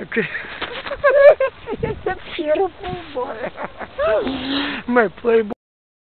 Okay. it's a beautiful boy. My playboy.